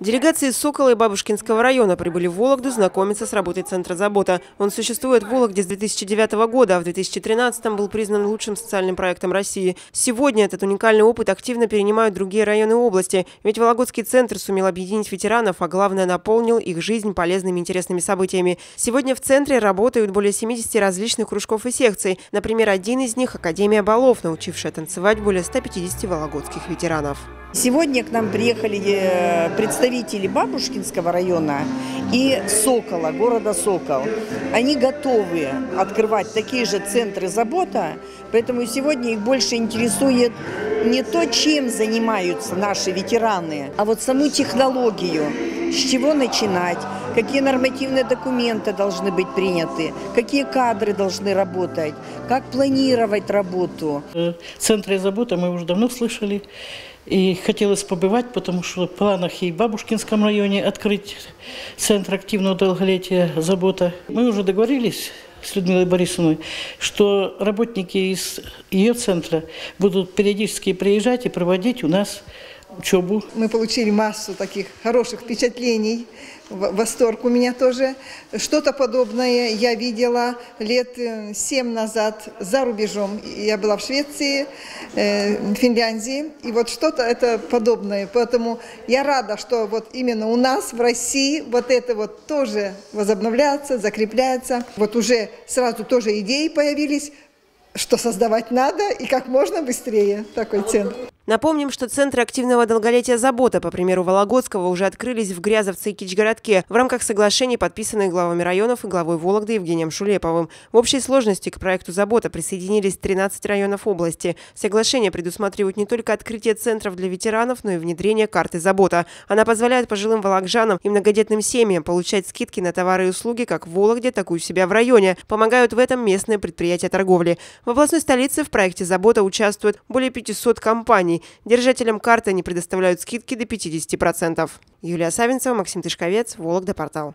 Делегации Сокола и Бабушкинского района прибыли в Вологду знакомиться с работой Центра «Забота». Он существует в Вологде с 2009 года, а в 2013 был признан лучшим социальным проектом России. Сегодня этот уникальный опыт активно перенимают другие районы области, ведь Вологодский центр сумел объединить ветеранов, а главное наполнил их жизнь полезными и интересными событиями. Сегодня в центре работают более 70 различных кружков и секций. Например, один из них – Академия балов, научившая танцевать более 150 вологодских ветеранов. Сегодня к нам приехали э, представители Бабушкинского района и Сокола, города Сокол. Они готовы открывать такие же центры забота, поэтому сегодня их больше интересует не то, чем занимаются наши ветераны, а вот саму технологию, с чего начинать, какие нормативные документы должны быть приняты, какие кадры должны работать, как планировать работу. Э, центры забота мы уже давно слышали. И хотелось побывать, потому что в планах и в Бабушкинском районе открыть центр активного долголетия «Забота». Мы уже договорились с Людмилой Борисовной, что работники из ее центра будут периодически приезжать и проводить у нас учебу. Мы получили массу таких хороших впечатлений, восторг у меня тоже. Что-то подобное я видела лет э, семь назад за рубежом. Я была в Швеции, э, Финляндии, и вот что-то это подобное. Поэтому я рада, что вот именно у нас в России вот это вот тоже возобновляется, закрепляется. Вот уже сразу тоже идеи появились, что создавать надо и как можно быстрее такой центр. Напомним, что центры активного долголетия «Забота», по примеру Вологодского, уже открылись в Грязовце и Кичгородке в рамках соглашений, подписанных главами районов и главой Вологды Евгением Шулеповым. В общей сложности к проекту «Забота» присоединились 13 районов области. Соглашения предусматривают не только открытие центров для ветеранов, но и внедрение карты «Забота». Она позволяет пожилым волокжанам и многодетным семьям получать скидки на товары и услуги как в Вологде, так и у себя в районе. Помогают в этом местные предприятия торговли. В областной столице в проекте «Забота» участвуют более 500 компаний. Держателям карты они предоставляют скидки до 50%. Юлия Савинцева, Максим Тышковец, Вологда, портал.